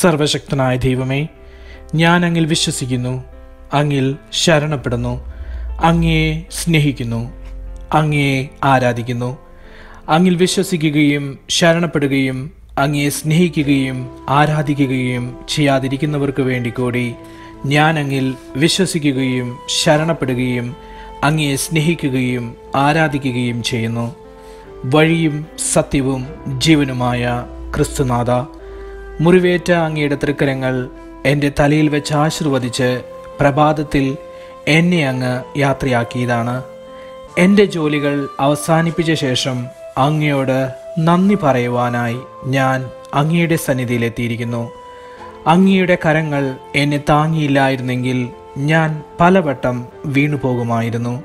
സർവശക്തനായ ദൈവമേ ഞാൻ അങ്ങിൽ വിശ്വസിക്കുന്നു അങ്ങിൽ ശരണപ്പെടുന്നു അങ്ങയെ സ്നേഹിക്കുന്നു അങ്ങയെ ആരാധിക്കുന്നു. അങ്ങിൽ വിശ്വസിക്കുകയും ശരണപ്പെടുകയും അങ്ങയെ സ്നേഹിക്കുകയും ആരാധിക്കുകയും ചെയ്യാതിരിക്കുന്നവർക്ക് വേണ്ടി കൂടി ഞാൻ അങ്ങിൽ വിശ്വസിക്കുകയും ശരണപ്പെടുകയും അങ്ങയെ സ്നേഹിക്കുകയും ആരാധിക്കുകയും ചെയ്യുന്നു. വഴിയും സത്യവും ജീവനുമായ ക്രിസ്തുനാഥ. മുറിവേറ്റ അങ്ങയുടെ തൃക്കരങ്ങൾ എന്റെ തലയിൽ വെച്ച് ആശീർവദിച്ച് പ്രഭാതത്തിൽ എന്നെ അങ്ങ് യാത്രയാക്കിയതാണ്. എന്റെ ജോലികൾ അവസാനിപ്പിച്ച ശേഷം അങ്ങയോട് നന്ദി പറയുവാനായി ഞാൻ അങ്ങയുടെ സന്നിധിയിലെത്തിയിരിക്കുന്നു. അങ്ങയുടെ കരങ്ങൾ എന്നെ താങ്ങിയില്ലായിരുന്നെങ്കിൽ ഞാൻ പലവട്ടം വീണുപോകുമായിരുന്നു.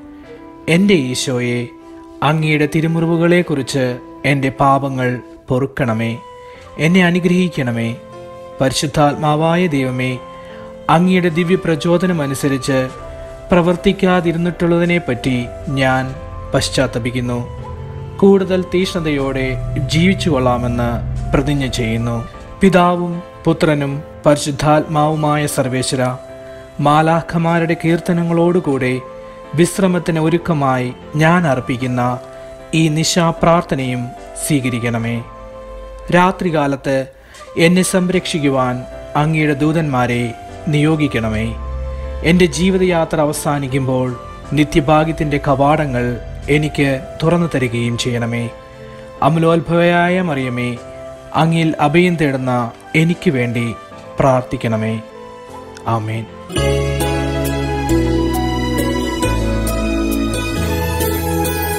എന്റെ ഈശോയെ അങ്ങയുടെ തിരുമുറിവുകളെക്കുറിച്ച് എന്റെ പാപങ്ങൾ പൊറുക്കണമേ. എന്നെ അനുഗ്രഹിക്കണമേ. പരിശുദ്ധാത്മാവായ ദൈവമേ അങ്ങയുടെ ദിവ്യ പ്രചോദനമനുസരിച്ച് പ്രവർത്തിക്കാതിരുന്നിട്ടുള്ളതിനെപ്പറ്റി ഞാൻ പശ്ചാത്തപിക്കുന്നു. കൂടുതൽ തീഷ്ണതയോടെ ജീവിച്ചു കൊള്ളാമെന്ന് പ്രതിജ്ഞ ചെയ്യുന്നു. പിതാവും പുത്രനും പരിശുദ്ധാത്മാവുമായ സർവേശ്വര മാലാഖമാരുടെ കീർത്തനങ്ങളോടുകൂടെ വിശ്രമത്തിന് ഒരുക്കമായി ഞാൻ അർപ്പിക്കുന്ന ഈ നിശാപ്രാർത്ഥനയും സ്വീകരിക്കണമേ. രാത്രികാലത്ത് എന്നെ സംരക്ഷിക്കുവാൻ അങ്ങയുടെ ദൂതന്മാരെ നിയോഗിക്കണമേ. എന്റെ ജീവിതയാത്ര അവസാനിക്കുമ്പോൾ നിത്യഭാഗ്യത്തിന്റെ കവാടങ്ങൾ എനിക്ക് തുറന്നു തരികയും ചെയ്യണമേ. അമലോത്ഭവയായ മറിയമേ അങ്ങിൽ അഭയം തേടുന്ന എനിക്ക് വേണ്ടി പ്രാർത്ഥിക്കണമേ. ആമേൻ.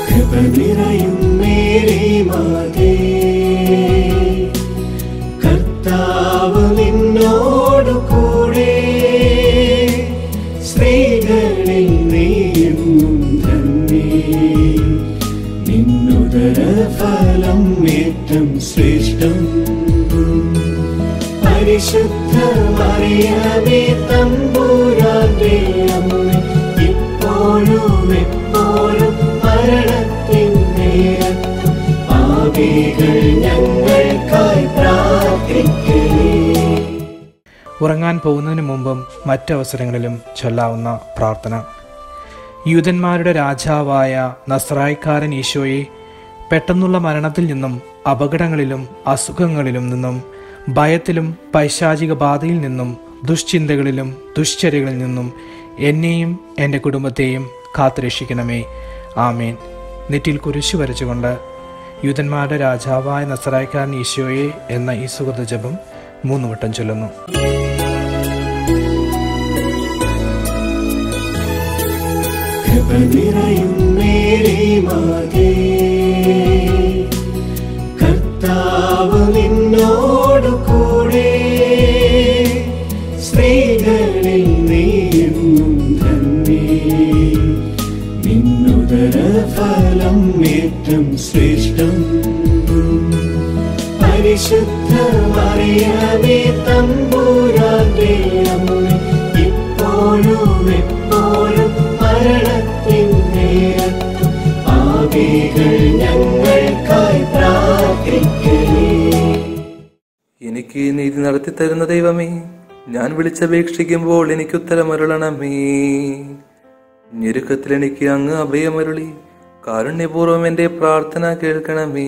കൃപ നിറയും മേരി മാതേ. പോകുന്നതിന് മുമ്പും മറ്റവസരങ്ങളിലും ചൊല്ലാവുന്ന പ്രാർത്ഥന. യൂതന്മാരുടെ രാജാവായ നസ്രായിക്കാരൻ ഈശോയെ പെട്ടെന്നുള്ള മരണത്തിൽ നിന്നും അപകടങ്ങളിലും അസുഖങ്ങളിലും നിന്നും ഭയത്തിലും പൈശാചിക ബാധയിൽ നിന്നും ദുശ്ചിന്തകളിലും ദുശ്ചര്യകളിൽ നിന്നും എന്നെയും എന്റെ കുടുംബത്തെയും കാത്തുരക്ഷിക്കണമേ. ആമേൻ. നെറ്റിൽ കുരിശു വരച്ചുകൊണ്ട് യൂതന്മാരുടെ രാജാവായ നസറായിക്കാരൻ ഈശോയെ എന്ന ഈ സുഹൃത ജപം മൂന്ന് വട്ടം ചൊല്ലുന്നു. കൃപ നിറയും മേരി മാതേ കർത്താവ് നിന്നോടു കൂടെ സ്ത്രീകളിൽ നീയെന്നും തന്നെ. നിന്നുദര ഫലം ഏറ്റം ശ്രേഷ്ഠം. പരിശുദ്ധ മറിയമേ തമ്പൂരാന്റെ അമ്മ ഇപ്പോഴും എപ്പോഴും എനിക്ക് നീതി നടത്തി തരുന്ന ദൈവമേ. ഞാൻ വിളിച്ചപേക്ഷിക്കുമ്പോൾ എനിക്ക് ഉത്തരമരുളണമേ ഞെരുക്കത്തിൽ എനിക്ക് അങ്ങ് അഭയമരുളി. കാരുണ്യപൂർവം എന്റെ പ്രാർത്ഥന കേൾക്കണമേ.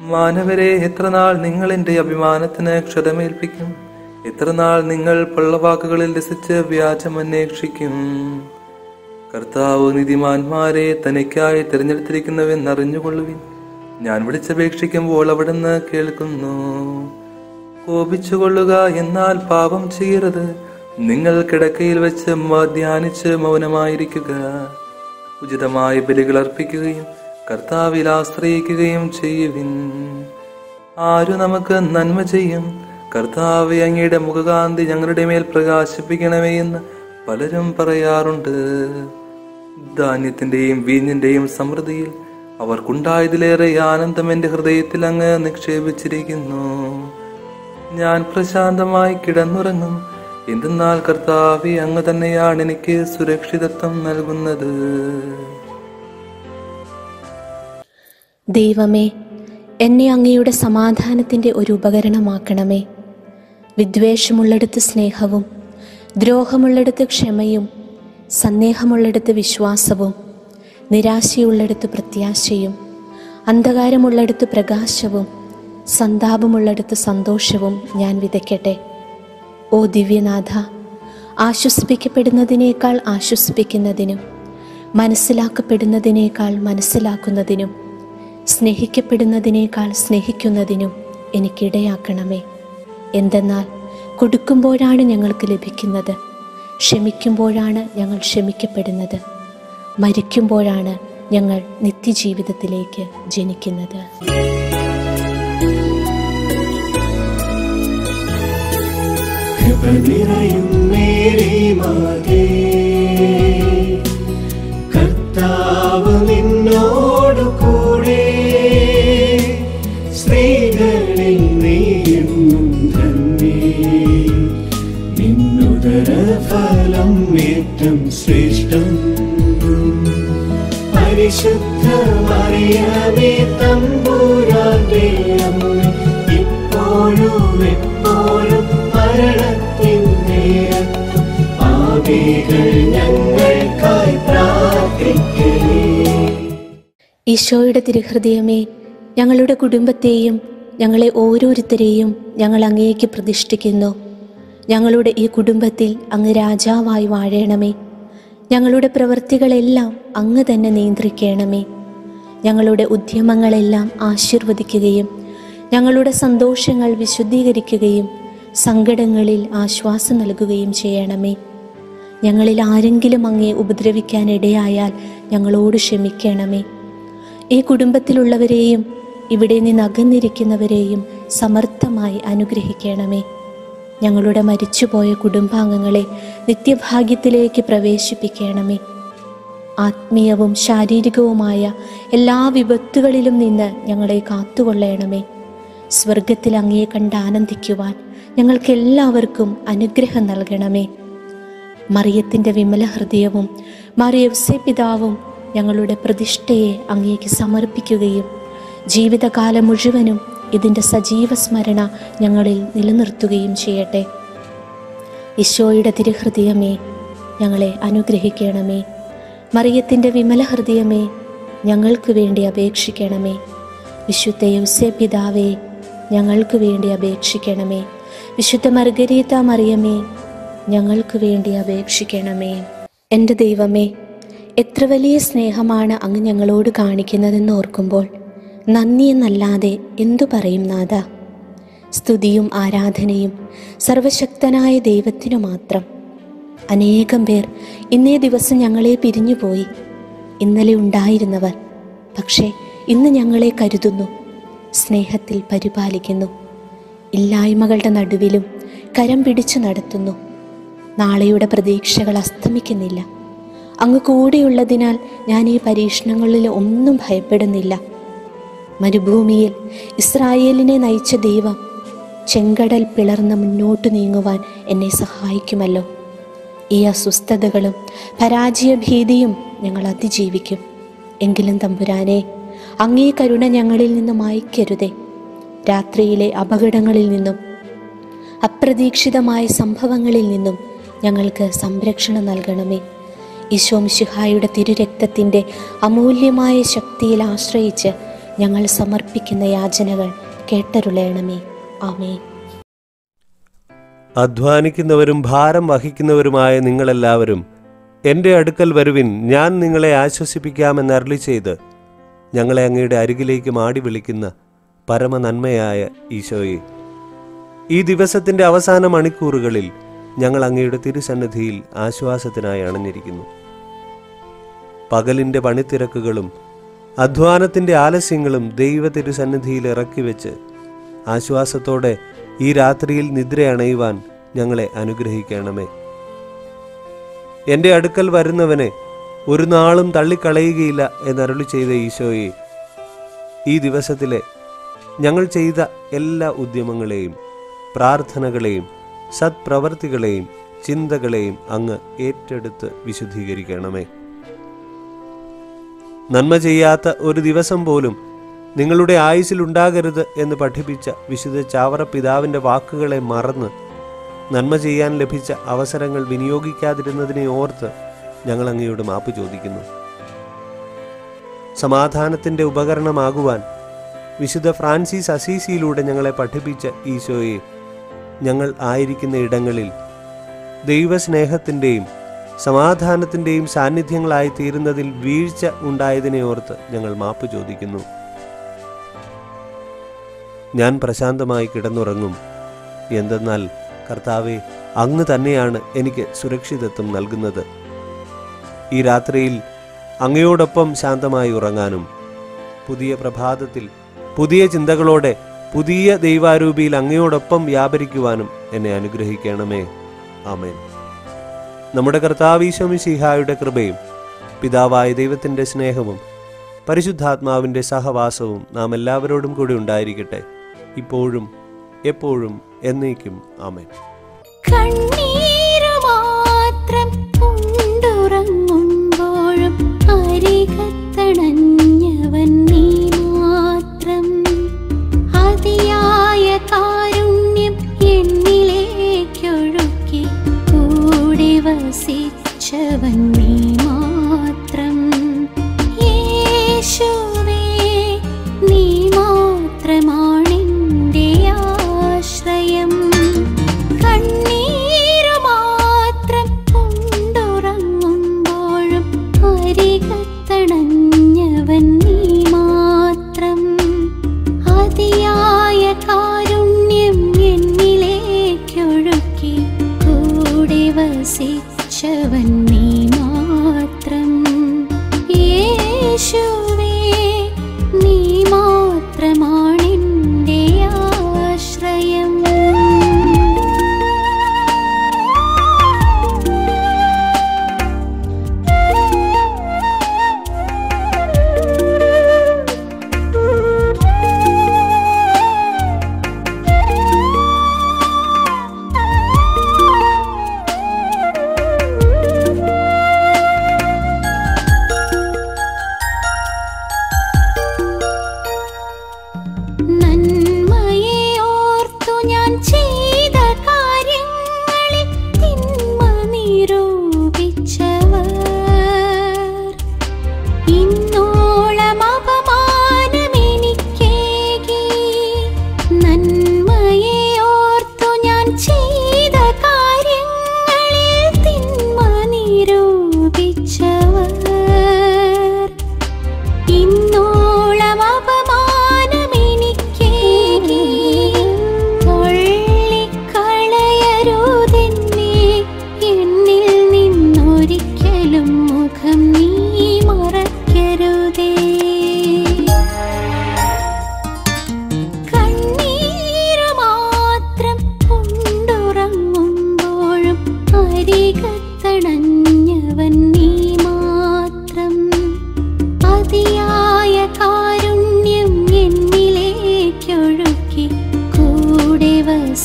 മാനവരെ എത്ര നാൾ നിങ്ങൾ എന്റെ അഭിമാനത്തിന് ക്ഷതമേൽപ്പിക്കും? എത്ര നാൾ നിങ്ങൾ പള്ളവാക്കുകളിൽ രസിച്ച് വ്യാജം അന്വേഷിക്കും? കർത്താവ് നിധിമാന്മാരെ തനിക്കായി തിരഞ്ഞെടുത്തിരിക്കുന്നുവെന്നറിഞ്ഞുകൊള്ളുവിൻ ഞാൻ വിളിച്ചപേക്ഷിക്കുമ്പോൾ അവിടുന്ന് കേൾക്കുന്നു. കോപിച്ചുകൊള്ളുക എന്നാൽ പാപം ചെയ്യരുത്. നിങ്ങൾ കിടക്കയിൽ വെച്ച് ധ്യാനിച്ച് മൗനമായിരിക്കുക. ഉചിതമായ ബലികൾ അർപ്പിക്കുകയും കർത്താവിൽ ആശ്രയിക്കുകയും ചെയ്യുവിൻ. ആരു നമുക്ക് നന്മ ചെയ്യും? കർത്താവ് അങ്ങയുടെ മുഖകാന്തി ഞങ്ങളുടെ മേൽ പ്രകാശിപ്പിക്കണമേ എന്ന് പലരും പറയാറുണ്ട്. ധാന്യത്തിന്റെയും വീഞ്ഞിന്റെയും സമൃദ്ധിയിൽ അവർക്കുണ്ടായതിലേറെ ആനന്ദം എന്റെ ഹൃദയത്തിൽ അങ്ങ് നിക്ഷേപിച്ചിരിക്കുന്നു. ഞാൻ പ്രശാന്തമായി കിടന്നുറങ്ങും. എന്തെന്നാൽ കർത്താവി അങ്ങ് തന്നെയാണ് എനിക്ക് സുരക്ഷിതത്വം നൽകുന്നത്. ദൈവമേ എന്നെ അങ്ങയുടെ സമാധാനത്തിന്റെ ഒരു ഉപകരണമാക്കണമേ. വിദ്വേഷമുള്ളിടത്ത് സ്നേഹവും ദ്രോഹമുള്ളിടത്ത് ക്ഷമയും സന്ദേഹമുള്ളിടത്ത് വിശ്വാസവും നിരാശയുള്ളിടത്ത് പ്രത്യാശയും അന്ധകാരമുള്ളിടത്ത് പ്രകാശവും സന്താപമുള്ളിടത്ത് സന്തോഷവും ഞാൻ വിതയ്ക്കട്ടെ. ഓ ദിവ്യനാഥ ആശ്വസിപ്പിക്കപ്പെടുന്നതിനേക്കാൾ ആശ്വസിപ്പിക്കുന്നതിനും മനസ്സിലാക്കപ്പെടുന്നതിനേക്കാൾ മനസ്സിലാക്കുന്നതിനും സ്നേഹിക്കപ്പെടുന്നതിനേക്കാൾ സ്നേഹിക്കുന്നതിനും എനിക്കിടയാക്കണമേ. എന്തെന്നാൽ കൊടുക്കുമ്പോഴാണ് ഞങ്ങൾക്ക് ലഭിക്കുന്നത് ക്ഷമിക്കുമ്പോഴാണ് ഞങ്ങൾ ക്ഷമിക്കപ്പെടുന്നത്. മരിക്കുമ്പോഴാണ് ഞങ്ങൾ നിത്യജീവിതത്തിലേക്ക് ജനിക്കുന്നത്. നിറയും മേരി മാതേ. പരിശുദ്ധ മറിയമേ തമ്പൂരാന്റെ അമ്മ ഇപ്പോഴും എപ്പോഴും മരണത്തിൻ നേരത്തും പാപികൾ ഞങ്ങൾക്കായി പ്രാർത്ഥിക്കേ ഈശോയുടെ തിരുഹൃദയമേ ഞങ്ങളുടെ കുടുംബത്തെയും ഞങ്ങളെ ഓരോരുത്തരെയും ഞങ്ങൾ അങ്ങേക്ക് പ്രതിഷ്ഠിക്കുന്നു. ഞങ്ങളുടെ ഈ കുടുംബത്തിൽ അങ്ങ് രാജാവായി വാഴണമേ. ഞങ്ങളുടെ പ്രവൃത്തികളെല്ലാം അങ്ങ് തന്നെ നിയന്ത്രിക്കണമേ. ഞങ്ങളുടെ ഉദ്യമങ്ങളെല്ലാം ആശീർവദിക്കുകയും ഞങ്ങളുടെ സന്തോഷങ്ങൾ വിശുദ്ധീകരിക്കുകയും സങ്കടങ്ങളിൽ ആശ്വാസം നൽകുകയും ചെയ്യണമേ. ഞങ്ങളിൽ ആരെങ്കിലും അങ്ങേ ഉപദ്രവിക്കാനിടയായാൽ ഞങ്ങളോട് ക്ഷമിക്കണമേ. ഈ കുടുംബത്തിലുള്ളവരെയും ഇവിടെ നിന്ന് അകന്നിരിക്കുന്നവരെയും സമർത്ഥമായി അനുഗ്രഹിക്കണമേ. ഞങ്ങളുടെ മരിച്ചുപോയ കുടുംബാംഗങ്ങളെ നിത്യഭാഗ്യത്തിലേക്ക് പ്രവേശിപ്പിക്കണമേ. ആത്മീയവും ശാരീരികവുമായ എല്ലാ വിപത്തുകളിലും നിന്ന് ഞങ്ങളെ കാത്തുകൊള്ളണമേ. സ്വർഗത്തിൽ അങ്ങയെ കണ്ട് ആനന്ദിക്കുവാൻ ഞങ്ങൾക്ക് എല്ലാവർക്കും അനുഗ്രഹം നൽകണമേ. മറിയത്തിന്റെ വിമല ഹൃദയവും മറിയവ്സെ പിതാവും ഞങ്ങളുടെ പ്രതിഷ്ഠയെ അങ്ങേക്ക് സമർപ്പിക്കുകയും ജീവിതകാലം മുഴുവനും ഇതിന്റെ സജീവ സ്മരണ ഞങ്ങളിൽ നിലനിർത്തുകയും ചെയ്യട്ടെ. ഈശോയുടെ തിരുഹൃദയമേ ഞങ്ങളെ അനുഗ്രഹിക്കണമേ. മറിയത്തിന്റെ വിമല ഹൃദയമേ ഞങ്ങൾക്ക് വേണ്ടി അപേക്ഷിക്കണമേ. വിശുദ്ധ യൗസ്യ പിതാവേ ഞങ്ങൾക്ക് വേണ്ടി അപേക്ഷിക്കണമേ. വിശുദ്ധ മർഗരീത മറിയമേ ഞങ്ങൾക്ക് വേണ്ടി അപേക്ഷിക്കണമേ. എന്റെ ദൈവമേ എത്ര വലിയ സ്നേഹമാണ് അങ്ങ് ഞങ്ങളോട് കാണിക്കുന്നതെന്ന് ഓർക്കുമ്പോൾ നന്ദി എന്നല്ലാതെ എന്തു പറയും നാഥ? സ്തുതിയും ആരാധനയും സർവശക്തനായ ദൈവത്തിനു മാത്രം. അനേകം പേർ ഇന്നേ ദിവസം ഞങ്ങളെ പിരിഞ്ഞുപോയി. ഇന്നലെ ഉണ്ടായിരുന്നവർ പക്ഷേ ഇന്ന് ഞങ്ങളെ കരുതുന്നു സ്നേഹത്തിൽ പരിപാലിക്കുന്നു. ഇല്ലായ്മകളുടെ നടുവിലും കരം പിടിച്ചു നടത്തുന്നു. നാളെയുടെ പ്രതീക്ഷകൾ അസ്തമിക്കുന്നില്ല. അങ്ങ് കൂടെയുള്ളതിനാൽ ഞാൻ ഈ പരീക്ഷണങ്ങളിൽ ഒന്നും ഭയപ്പെടുന്നില്ല. മരുഭൂമിയിൽ ഇസ്രായേലിനെ നയിച്ച ദൈവം ചെങ്കടൽ പിളർന്ന് മുന്നോട്ട് നീങ്ങുവാൻ എന്നെ സഹായിക്കുമല്ലോ. ഈ അസ്വസ്ഥതകളും പരാജയഭീതിയും ഞങ്ങൾ അതിജീവിക്കും. എങ്കിലും തമ്പുരാനെ അങ്ങേ കരുണ ഞങ്ങളിൽ നിന്നും മായ്ക്കരുതേ. രാത്രിയിലെ അപകടങ്ങളിൽ നിന്നും അപ്രതീക്ഷിതമായ സംഭവങ്ങളിൽ നിന്നും ഞങ്ങൾക്ക് സംരക്ഷണം നൽകണമേ. ഈശോം ശിഹായുടെ തിരുരക്തത്തിന്റെ അമൂല്യമായ ശക്തിയിൽ ആശ്രയിച്ച് ഞങ്ങൾ സമർപ്പിക്കുന്ന യാചനകൾ കേട്ടരുളയണമേ ആമേ അധ്വാനിക്കുന്നവരും ഭാരം വഹിക്കുന്നവരുമായ നിങ്ങളെല്ലാവരും എന്റെ അടുക്കൽ വരുവിൻ ഞാൻ നിങ്ങളെ ആശ്വസിപ്പിക്കാമെന്ന് അരളി ചെയ്ത് ഞങ്ങളെ അങ്ങയുടെ അരികിലേക്ക് മാടി വിളിക്കുന്ന പരമനന്മയായ ഈശോയെ. ഈ ദിവസത്തിന്റെ അവസാന മണിക്കൂറുകളിൽ ഞങ്ങൾ അങ്ങയുടെ തിരുസന്നിധിയിൽ ആശ്വാസത്തിനായി അണഞ്ഞിരിക്കുന്നു. പകലിന്റെ പണിത്തിരക്കുകളും അധ്വാനത്തിന്റെ ആലസ്യങ്ങളും ദൈവ തിരുസന്നിധിയിൽ ഇറക്കി വെച്ച് ആശ്വാസത്തോടെ ഈ രാത്രിയിൽ നിദ്രയണയുവാൻ ഞങ്ങളെ അനുഗ്രഹിക്കണമേ. എന്റെ അടുക്കൽ വരുന്നവനെ ഒരു നാളും തള്ളിക്കളയുകയില്ല എന്നരുളി ചെയ്ത ഈശോയെ ഈ ദിവസത്തിലെ ഞങ്ങൾ ചെയ്ത എല്ലാ ഉദ്യമങ്ങളെയും പ്രാർത്ഥനകളെയും സത്പ്രവർത്തികളെയും ചിന്തകളെയും അങ്ങ് ഏറ്റെടുത്ത് വിശുദ്ധീകരിക്കണമേ. നന്മ ചെയ്യാത്ത ഒരു ദിവസം പോലും നിങ്ങളുടെ ആയുസ്സിൽ ഉണ്ടാകരുത് എന്ന് പഠിപ്പിച്ച വിശുദ്ധ ചാവറ പിതാവിന്റെ വാക്കുകളെ മറന്ന് നന്മ ചെയ്യാൻ ലഭിച്ച അവസരങ്ങൾ വിനിയോഗിക്കാതിരുന്നതിനെ ഓർത്ത് ഞങ്ങൾ അങ്ങയോട് മാപ്പ് ചോദിക്കുന്നു. സമാധാനത്തിന്റെ ഉപകരണമാകുവാൻ വിശുദ്ധ ഫ്രാൻസിസ് അസീസിയിലൂടെ ഞങ്ങളെ പഠിപ്പിച്ച ഈശോയെ ഞങ്ങൾ ആയിരിക്കുന്ന ഇടങ്ങളിൽ ദൈവസ്നേഹത്തിന്റെയും സമാധാനത്തിന്റെയും സാന്നിധ്യങ്ങളായി തീരുന്നതിൽ വീഴ്ച ഉണ്ടായതിനെ ഓർത്ത് ഞങ്ങൾ മാപ്പ് ചോദിക്കുന്നു. ഞാൻ പ്രശാന്തമായി കിടന്നുറങ്ങും. എന്തെന്നാൽ കർത്താവെ അങ്ങ് തന്നെയാണ് എനിക്ക് സുരക്ഷിതത്വം നൽകുന്നത്. ഈ രാത്രിയിൽ അങ്ങയോടൊപ്പം ശാന്തമായി ഉറങ്ങാനും പുതിയ പ്രഭാതത്തിൽ പുതിയ ചിന്തകളോടെ പുതിയ ദൈവാരൂപിയിൽ അങ്ങയോടൊപ്പം വ്യാപരിക്കുവാനും എന്നെ അനുഗ്രഹിക്കണമേ. ആമേൻ. നമ്മുടെ കർത്താവീശോമിശിഹായുടെ കൃപയും പിതാവായ ദൈവത്തിന്റെ സ്നേഹവും പരിശുദ്ധാത്മാവിന്റെ സഹവാസവും നാം എല്ലാവരോടും കൂടി ഉണ്ടായിരിക്കട്ടെ. ഇപ്പോഴും എപ്പോഴും എന്നേക്കും. ആമേൻ. മാത്രം കൊണ്ടുറങ്ങുമ്പോഴും അരികത്തണഞ്ഞവൻ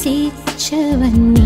കൂടെ